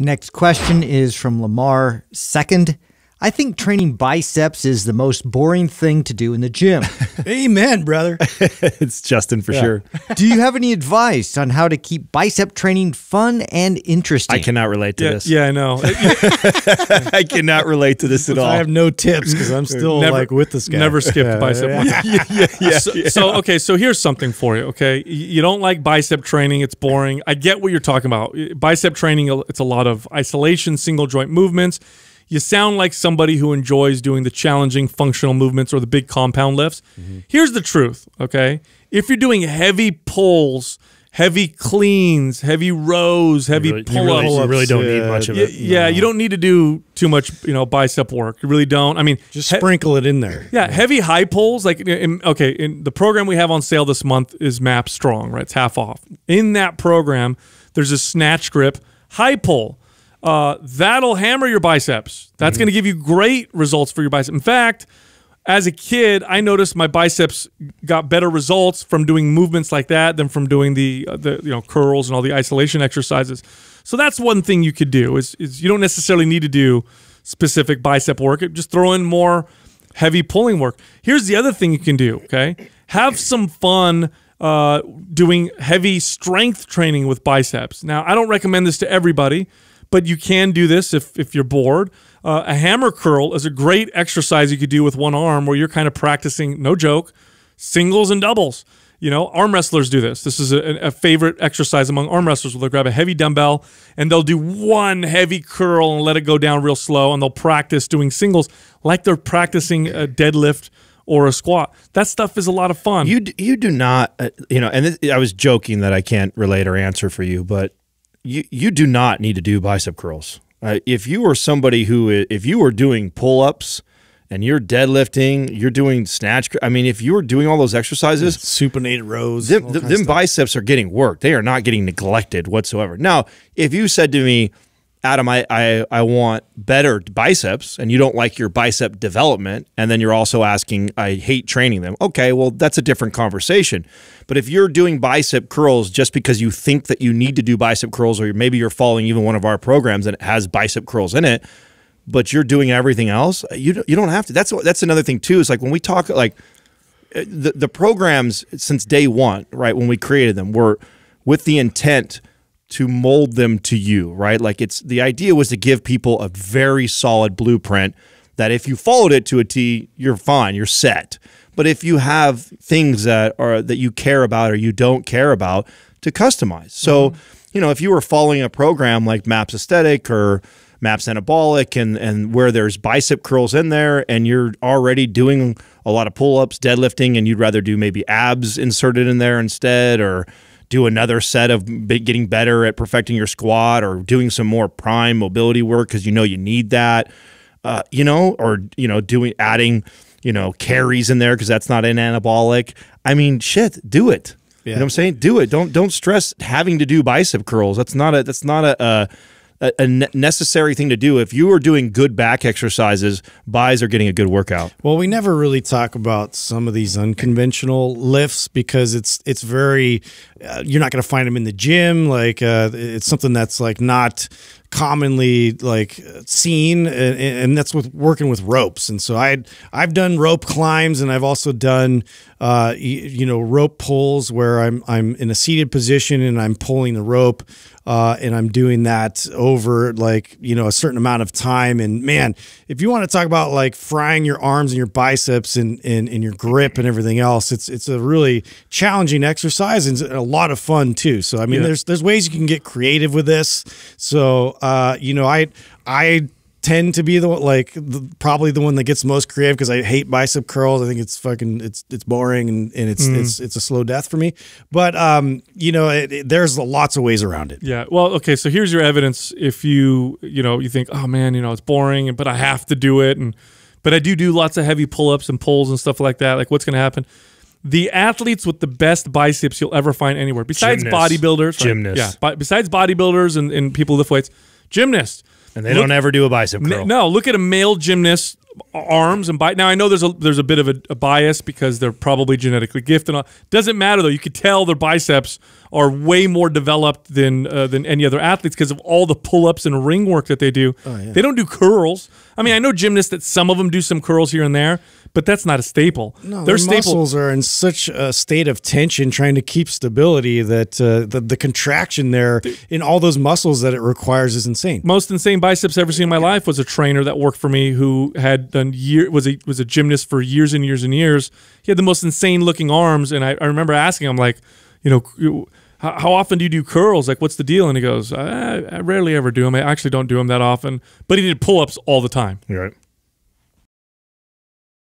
Next question is from Lamar Second. I think training biceps is the most boring thing to do in the gym. Amen, brother. it's Justin for sure. do you have any advice on how to keep bicep training fun and interesting? I cannot relate to Yeah, this. yeah, I know. I cannot relate to this at all. I have no tips because I'm still Never- like with this guy. Never skipped Yeah, bicep. yeah. yeah, yeah, yeah. so, so okay, so here's something for you. Okay, you don't like bicep training; it's boring. I get what you're talking about. Bicep training, it's a lot of isolation, single joint movements. You sound like somebody who enjoys doing the challenging functional movements or the big compound lifts. Mm-hmm. Here's the truth. Okay, if you're doing heavy pulls, heavy cleans, heavy rows, heavy You really, you pull-ups, really, you really don't need much of it. yeah, you don't need to do too much, you know, bicep work. You really don't. I mean, Just he- sprinkle it in there. yeah, heavy high pulls. Like, in, okay, in the program we have on sale this month is Maps Strong, right? It's half off. In that program, there's a snatch grip high pull. Uh, that'll hammer your biceps. That's going to give you great results for your bicep. In fact, as a kid, I noticed my biceps got better results from doing movements like that than from doing the uh, the you know curls and all the isolation exercises. So that's one thing you could do is, is you don't necessarily need to do specific bicep work. Just throw in more heavy pulling work. Here's the other thing you can do. Okay, have some fun uh, doing heavy strength training with biceps. Now, I don't recommend this to everybody, but you can do this if if you're bored. Uh, a hammer curl is a great exercise you could do with one arm, where you're kind of practicing. No joke, singles and doubles. You know, arm wrestlers do this. This is a, a favorite exercise among arm wrestlers where they'll grab a heavy dumbbell and they'll do one heavy curl and let it go down real slow. And they'll practice doing singles like they're practicing a deadlift or a squat. That stuff is a lot of fun. You d- you do not uh, you know, and this, I was joking that I can't relate or answer for you, but you you do not need to do bicep curls. Uh, if you are somebody who if you are doing pull ups and you're deadlifting, you're doing snatch. I mean, if you are doing all those exercises, Supinated rows. them, all th- kinds of them biceps are getting worked. They are not getting neglected whatsoever. Now, if you said to me, Adam, I, I, I want better biceps, and you don't like your bicep development, and then you're also asking, I hate training them. Okay, well, that's a different conversation. But if you're doing bicep curls just because you think that you need to do bicep curls, or maybe you're following even one of our programs and it has bicep curls in it, but you're doing everything else, you don't, you don't have to. That's that's another thing too. Is like when we talk like eh, the the programs since day one, right? When we created them, were with the intent to mold them to you, right? Like it's the idea was to give people a very solid blueprint that if you followed it to a T, you're fine, you're set. But if you have things that are that you care about or you don't care about, to customize. So, mm-hmm. you know, if you were following a program like Maps Aesthetic or Maps Anabolic and and where there's bicep curls in there and you're already doing a lot of pull-ups, deadlifting and you'd rather do maybe abs inserted in there instead or do another set of getting better at perfecting your squat or doing some more prime mobility work because you know you need that uh, you know or you know doing adding you know carries in there because that's not an anabolic. I mean shit do it. You know what i'm saying? Do it. Don't don't stress having to do bicep curls. That's not a that's not a, a a necessary thing to do if you are doing good back exercises buys are getting a good workout Well, we never really talk about some of these unconventional lifts because it's it's very uh, you're not going to find them in the gym. Like uh, it's something that's like not commonly like seen, and, and that's with working with ropes. And so I I've done rope climbs, and I've also done uh, you know rope pulls where I'm I'm in a seated position and I'm pulling the rope. Uh, and I'm doing that over like you know a certain amount of time. And man, if you want to talk about like frying your arms and your biceps and, and and your grip and everything else, it's it's a really challenging exercise and a lot of fun too. So I mean, Yeah. there's there's ways you can get creative with this. So uh, you know, I I tend to be the one like the, probably the one that gets most creative because I hate bicep curls. I think it's fucking it's it's boring and, and it's it's it's a slow death for me. But um, you know, it, it- there's lots of ways around it. Yeah. Well, okay. So here's your evidence. If you, you know, you think, oh man, you know, it's boring, but I have to do it, and but I do do lots of heavy pull-ups and pulls and stuff like that. Like, what's going to happen? The athletes with the best biceps you'll ever find anywhere, besides Gymnasts. bodybuilders, right? Gymnasts. yeah, but besides bodybuilders and, and people who lift weights, gymnasts. And they Look- don't ever do a bicep curl. No, look at a male gymnast arms and bite. Now I know there's a there's a bit of a, a bias because they're probably genetically gifted. Doesn't matter though. You could tell their biceps are way more developed than uh, than any other athletes because of all the pull ups and ring work that they do. They don't do curls. I mean, I know gymnasts that some of them do some curls here and there, but that's not a staple. No, Their their staple. muscles are in such a state of tension, trying to keep stability that uh, the the contraction there in all those muscles that it requires is insane. most insane biceps I've ever seen in my life was a trainer that worked for me who had done year was a was a gymnast for years and years and years. He had the most insane looking arms, and I, I remember asking him like, you know. How, how often do you do curls? Like, what's the deal? And he goes, I, I rarely ever do them. I actually don't do them that often. But he did pull ups all the time. You're right.